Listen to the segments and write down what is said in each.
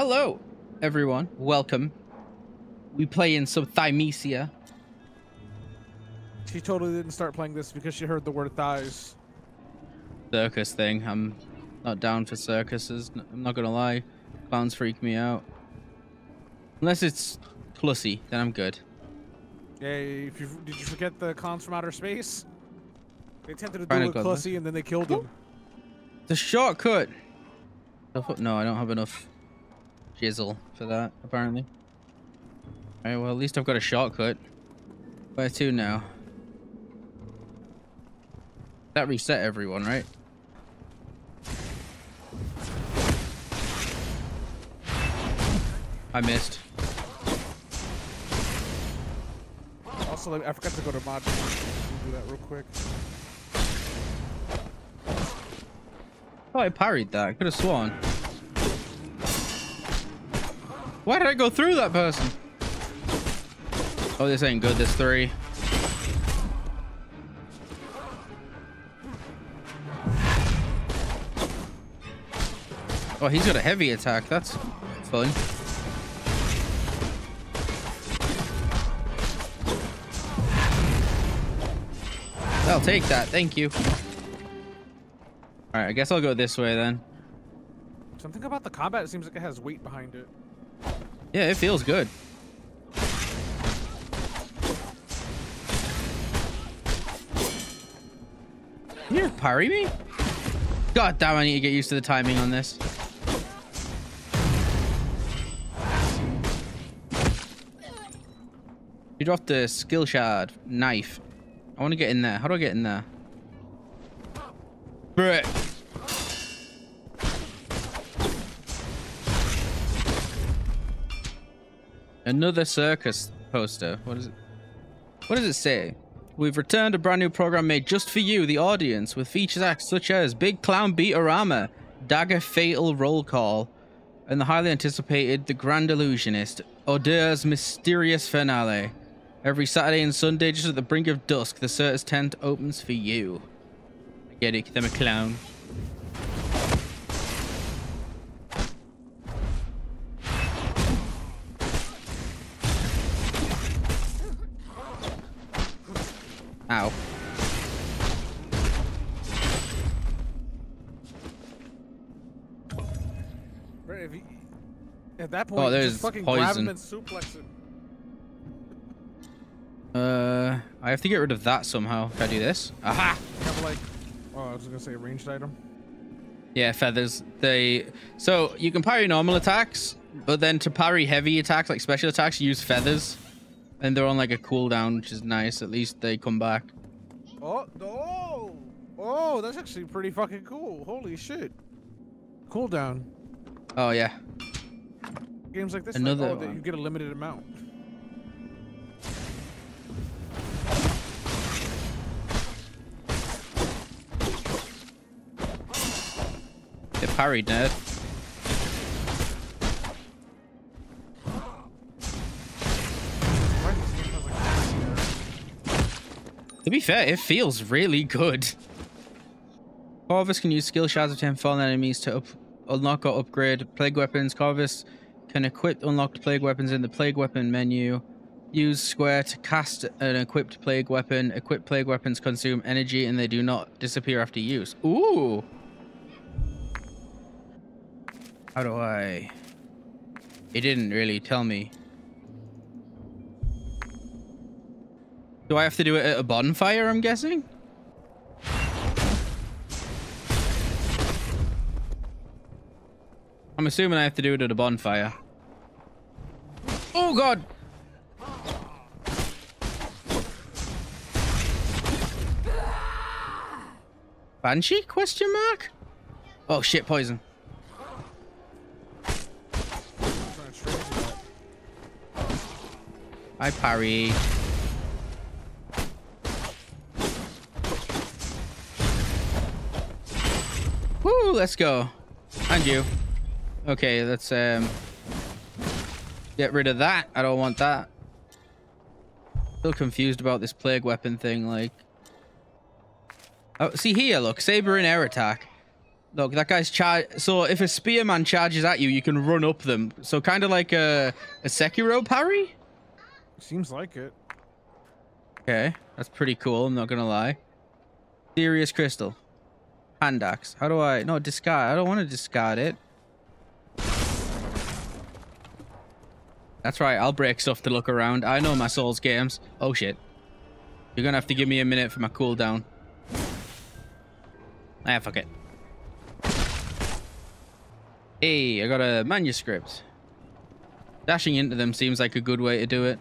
Hello, everyone. Welcome. We play in some Thymesia. She totally didn't start playing this because she heard the word thighs. Circus thing. I'm not down for circuses. I'm not gonna lie. Clowns freak me out. Unless it's plussy, then I'm good. Yeah, if you did you forget the clowns from outer space? They attempted to Trying do a go Clussy and then they killed him. The shortcut. No, I don't have enough jizzle for that, apparently. Alright, well, at least I've got a shortcut. Where to now? That reset everyone, right? I missed. Also, I forgot to go to mod. Do that real quick. Oh, I parried that. I could have sworn. Why did I go through that person? Oh, this ain't good. This three. Oh, he's got a heavy attack. That's fun. I'll take that. Thank you. All right, I guess I'll go this way then. Something about the combat seems like it has weight behind it. Yeah, it feels good. You parry me? God damn, I need to get used to the timing on this. You dropped the skill shard knife. I want to get in there. How do I get in there? Bruh. Another circus poster. What is it? What does it say? We've returned a brand new program made just for you, the audience, with features acts such as Big Clown Beatorama, Dagger Fatal Roll Call, and the highly anticipated The Grand Illusionist, Odeur's Mysterious Finale. Every Saturday and Sunday, just at the brink of dusk, the circus tent opens for you. I get it, I'm a clown. At that point, Oh, there's just fucking grab him poison. and suplex him. Uh, I have to get rid of that somehow. Can I do this? Aha! Have like, oh, I was gonna say ranged item. Yeah, feathers. They so you can parry normal attacks, but then to parry heavy attacks like special attacks, you use feathers, and they're on like a cooldown, which is nice. At least they come back. Oh, oh, oh, that's actually pretty fucking cool. Holy shit. Cooldown. Oh yeah. Games like this, Another like, oh, one. you get a limited amount. They parried nerd. Why does this game have, like, To be fair, it feels really good. Corvus can use skill shards of 10 fallen enemies to up, uh, unlock or upgrade plague weapons. Corvus can equip unlocked plague weapons in the plague weapon menu. Use square to cast an equipped plague weapon. Equipped plague weapons consume energy and they do not disappear after use. Ooh! How do I... It didn't really tell me. Do I have to do it at a bonfire, I'm guessing? I'm assuming I have to do it at a bonfire. Oh god! Banshee? Question mark? Oh shit, poison. I parry. Woo, let's go. And you. Okay, let's um get rid of that. I don't want that. Still confused about this plague weapon thing, like. Oh, see here, look, saber in air attack. Look, that guy's charge. So if a spearman charges at you, you can run up them. So kind of like a a Sekiro parry. Seems like it. Okay, that's pretty cool. I'm not gonna lie. Serious crystal, hand axe. How do I? No, discard. I don't want to discard it. That's right. I'll break stuff to look around. I know my Souls games. Oh shit. You're gonna have to give me a minute for my cooldown. Ah, fuck it. Hey, I got a manuscript. Dashing into them seems like a good way to do it.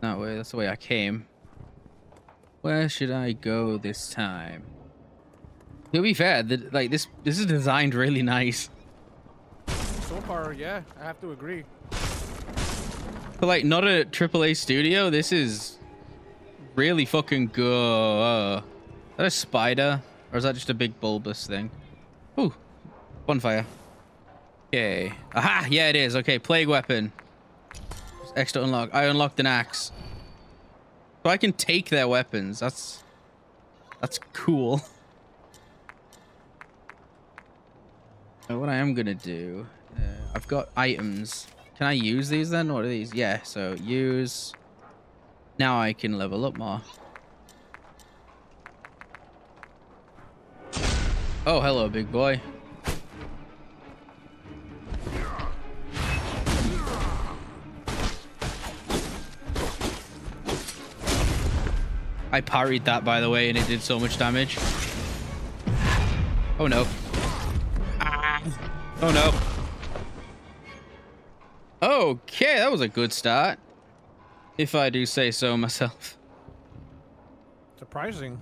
That way, that's the way I came. Where should I go this time? To be fair, the, like this, this is designed really nice. So far, yeah, I have to agree. For like not a AAA studio, this is really fucking good. Is that a spider? Or is that just a big bulbous thing? Ooh, bonfire. Okay. Aha! Yeah, it is. Okay, plague weapon. Extra unlock. I unlocked an axe. So I can take their weapons. That's... That's cool. What I am to do... Uh, I've got items. Can I use these then? What are these? Yeah, so use... Now I can level up more. Oh, hello, big boy. I parried that, by the way, and it did so much damage. Oh, no. Ah. Oh, no. Okay, that was a good start. If I do say so myself. Surprising.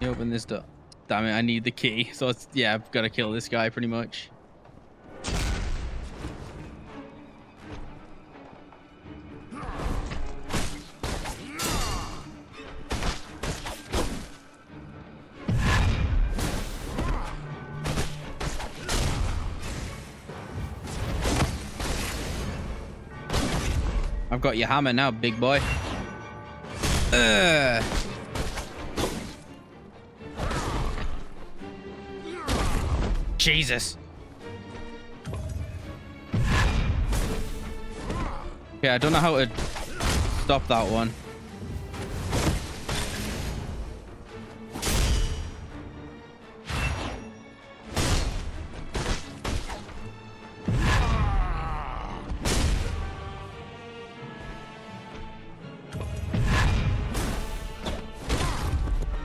You open this door. Damn it, I need the key. So it's, yeah, I've got to kill this guy pretty much. I've got your hammer now, big boy. Ugh. Jesus. Yeah, I don't know how to stop that one.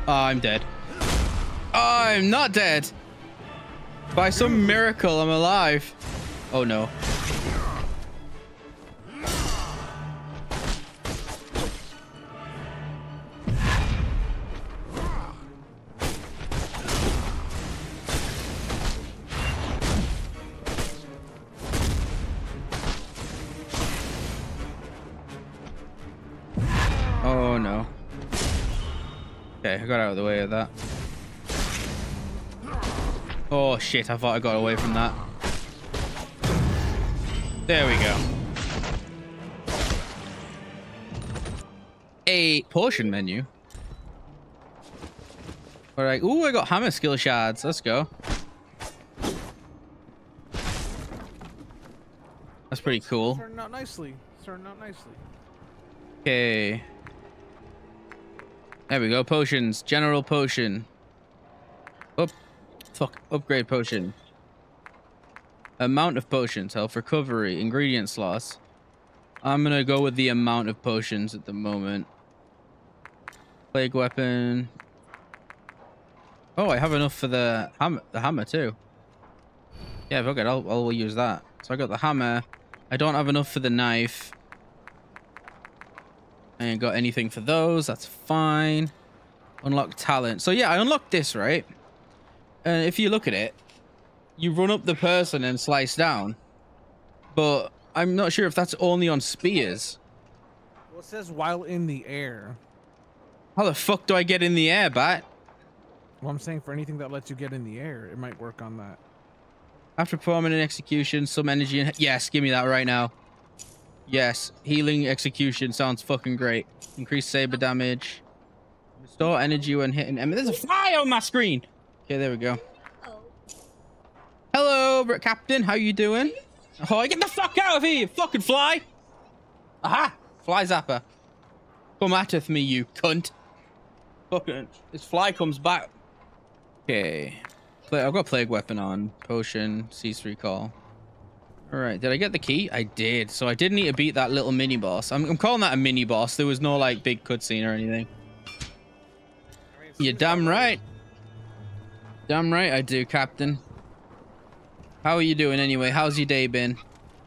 Uh, I'm dead. I'm not dead. By some miracle, I'm alive. Oh no. I got out of the way of that. Oh shit, I thought I got away from that. There we go. A potion menu. Alright, ooh, I got hammer skill shards. Let's go. That's pretty cool. Turned out nicely. Turned out nicely. Okay. There we go. Potions. General potion. Up. Fuck. Upgrade potion. Amount of potions. Health recovery. Ingredient slots. I'm gonna go with the amount of potions at the moment. Plague weapon. Oh, I have enough for the hammer. The hammer too. Yeah, it. I'll I'll use that. So I got the hammer. I don't have enough for the knife. I ain't got anything for those. That's fine. Unlock talent. So yeah, I unlocked this, right? And if you look at it, you run up the person and slice down. But I'm not sure if that's only on spears. Well, it says while in the air. How the fuck do I get in the air, bat? Well, I'm saying for anything that lets you get in the air, it might work on that. After performing an execution, some energy... Yes, give me that right now. Yes, healing execution sounds fucking great. Increase saber damage. Restore energy when hitting enemy. There's a fly on my screen. Okay, there we go. Hello, Captain. How you doing? Oh, get the fuck out of here, you fucking fly! Aha! Fly zapper. Come at me, you cunt. Fucking, this fly comes back. Okay. I've got plague weapon on. Potion, cease recall. All right, did I get the key? I did. So I did need to beat that little mini boss. I'm, I'm calling that a mini boss. There was no like big cutscene or anything. You're damn right. Damn right I do, Captain. How are you doing anyway? How's your day been?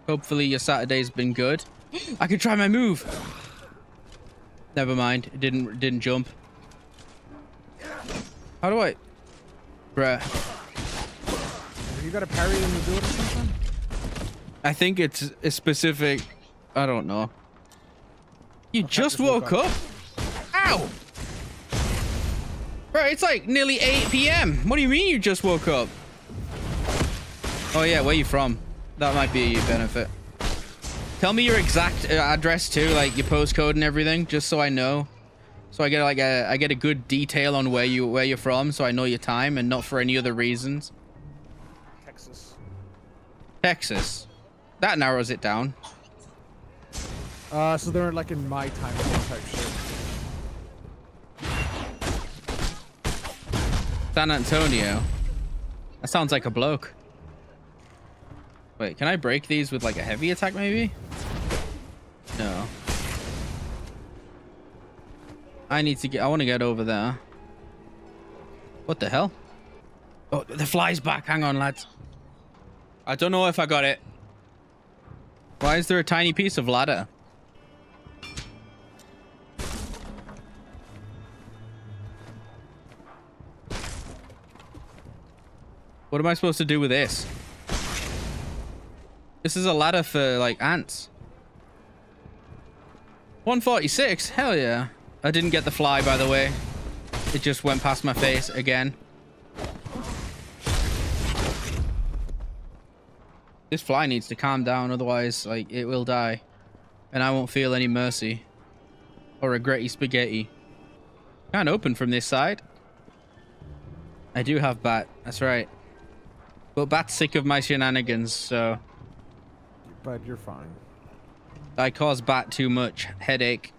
Hopefully your Saturday's been good. I could try my move. Never mind. It didn't didn't jump. How do I? Bruh. You got a parry in the do it or something? I think it's a specific. I don't know. You okay, just, just woke, woke up. up. Ow! Bro, it's like nearly 8 p.m. What do you mean you just woke up? Oh yeah, where you from? That might be a benefit. Tell me your exact uh, address too, like your postcode and everything, just so I know. So I get like a I get a good detail on where you where you're from, so I know your time and not for any other reasons. Texas. Texas. That narrows it down. Uh, so they're like in my time type shit. San Antonio. That sounds like a bloke. Wait, can I break these with like a heavy attack maybe? No. I need to get, I want to get over there. What the hell? Oh, the fly's back. Hang on, lads. I don't know if I got it. Why is there a tiny piece of ladder? What am I supposed to do with this? This is a ladder for, like, ants. 146? Hell yeah. I didn't get the fly, by the way. It just went past my face again. This fly needs to calm down, otherwise, like, it will die. And I won't feel any mercy. Or regretty spaghetti. Can't open from this side. I do have Bat. That's right. But Bat's sick of my shenanigans, so... But you're fine. I cause Bat too much headache.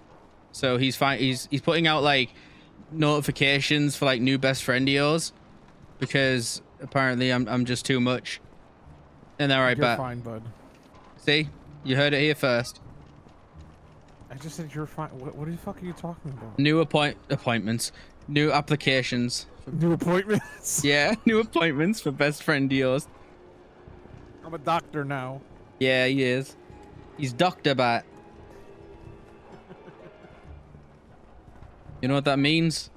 So he's fine. He's, he's putting out, like, notifications for, like, new best friend deals. Because apparently I'm, I'm just too much. And all right, you're fine, bud. See, you heard it here first. I just said you're fine. What, what the fuck are you talking about? New appoint appointments, new applications. New appointments. yeah, new appointments for best friend of yours. I'm a doctor now. Yeah, he is. He's Doctor Bat. you know what that means?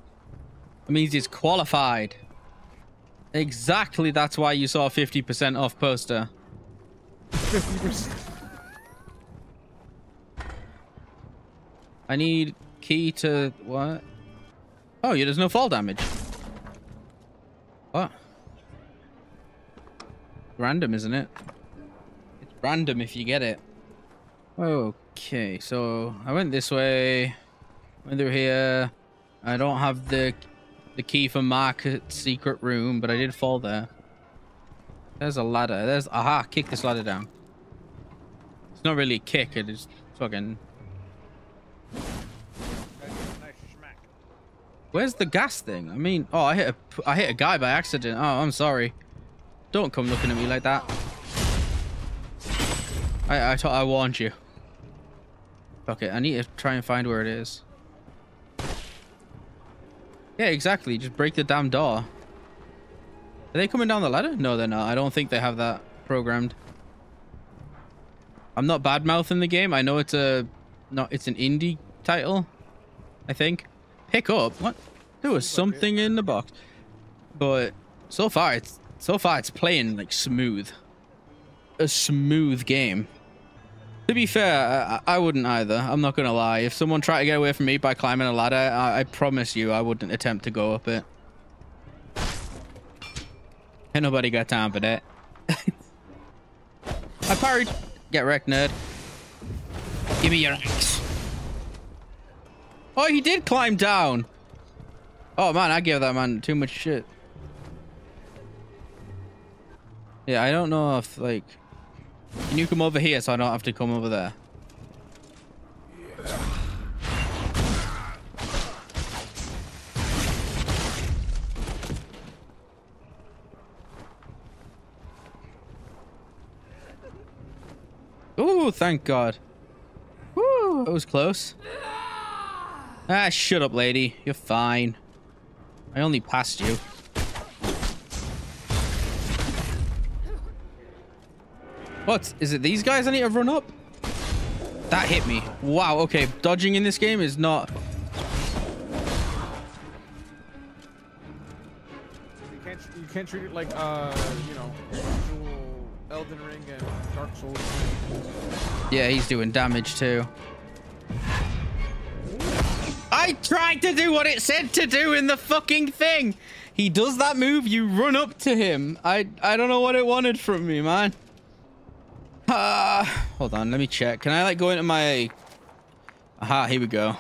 It means he's qualified. Exactly that's why you saw a 50% off poster. 50%. I need key to what? Oh, yeah, there's no fall damage. What? Random, isn't it? It's random if you get it. Okay, so I went this way. Went through here. I don't have the the key for market secret room, but I did fall there. There's a ladder. There's aha, kick this ladder down. It's not really a kick, it is fucking Where's the gas thing? I mean, oh, I hit a, I hit a guy by accident. Oh, I'm sorry. Don't come looking at me like that. I, I thought I warned you. Okay, I need to try and find where it is. Yeah, exactly. Just break the damn door. Are they coming down the ladder? No, they're not. I don't think they have that programmed. I'm not bad mouthing the game. I know it's a not it's an indie title. I think. Pick up. What? There was something in the box. But so far it's so far it's playing like smooth. A smooth game. To be fair, I, I, wouldn't either. I'm not gonna lie. If someone tried to get away from me by climbing a ladder, I, I promise you I wouldn't attempt to go up it. Ain't nobody got time for that. I parried. Get wrecked, nerd. Give me your axe. Oh, he did climb down. Oh, man, I gave that man too much shit. Yeah, I don't know if like. Can you come over here so I don't have to come over there? Ooh, thank God. Woo, that was close. Ah, shut up, lady. You're fine. I only passed you. What? Is it these guys I need to run up? That hit me. Wow, okay. Dodging in this game is not... You can't, you can't treat it like, uh, you know, Elden Ring and Dark Souls. Yeah, he's doing damage too. I tried to do what it said to do in the fucking thing. He does that move, you run up to him. I I don't know what it wanted from me, man. Uh, hold on, let me check. Can I like go into my... Aha, here we go.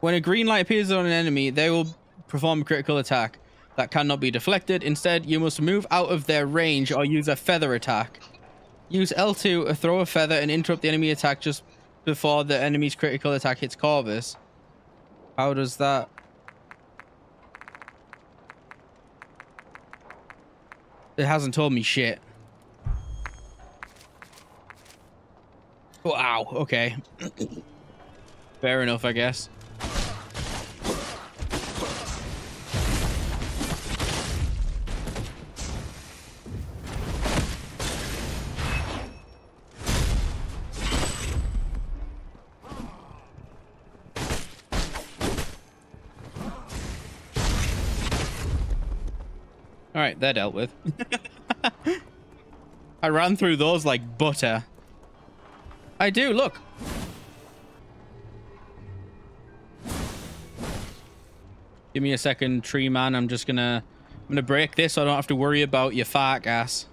When a green light appears on an enemy, they will perform a critical attack that cannot be deflected. Instead, you must move out of their range or use a feather attack. Use L2 to throw a feather and interrupt the enemy attack just before the enemy's critical attack hits Corvus. How does that... It hasn't told me shit. Wow, okay. Fair enough, I guess. All right, they're dealt with. I ran through those like butter. I do, look. Give me a second, tree man. I'm just gonna I'm gonna break this so I don't have to worry about your fart gas.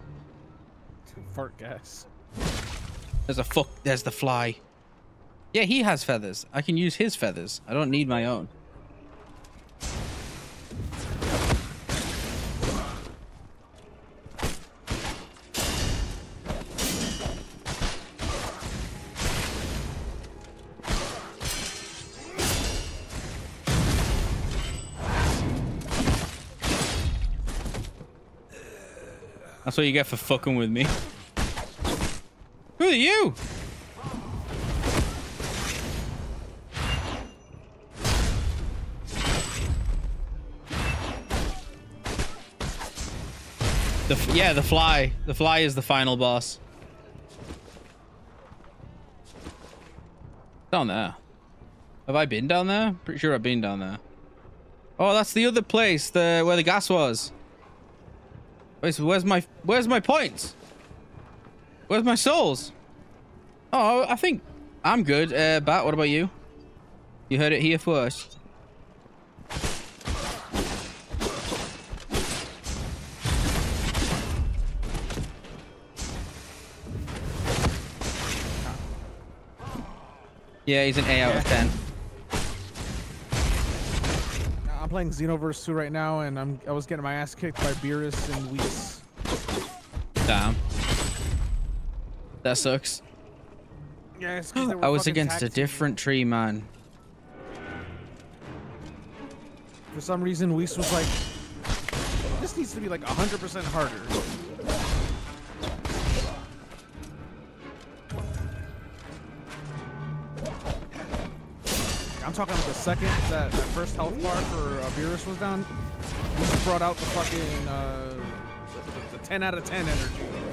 Fart gas. There's a fuck there's the fly. Yeah, he has feathers. I can use his feathers. I don't need my own. That's what you get for fucking with me. Who are you? The yeah, the fly. The fly is the final boss. Down there. Have I been down there? Pretty sure I've been down there. Oh, that's the other place, the where the gas was. Wait, so where's my where's my points? Where's my souls? Oh, I think I'm good. Uh, Bat, what about you? You heard it here first. Yeah, he's an A out of 10. Playing Xenoverse 2 right now, and I'm I was getting my ass kicked by Beerus and Whis. Damn. That sucks. Yeah, it's 'cause they were I was against a different tree, man. For some reason, Whis was like, "This needs to be like 100% harder." I'm talking like the second that, that first health bar for uh, Beerus was down, Whis brought out the fucking uh, the, the 10 out of 10 energy.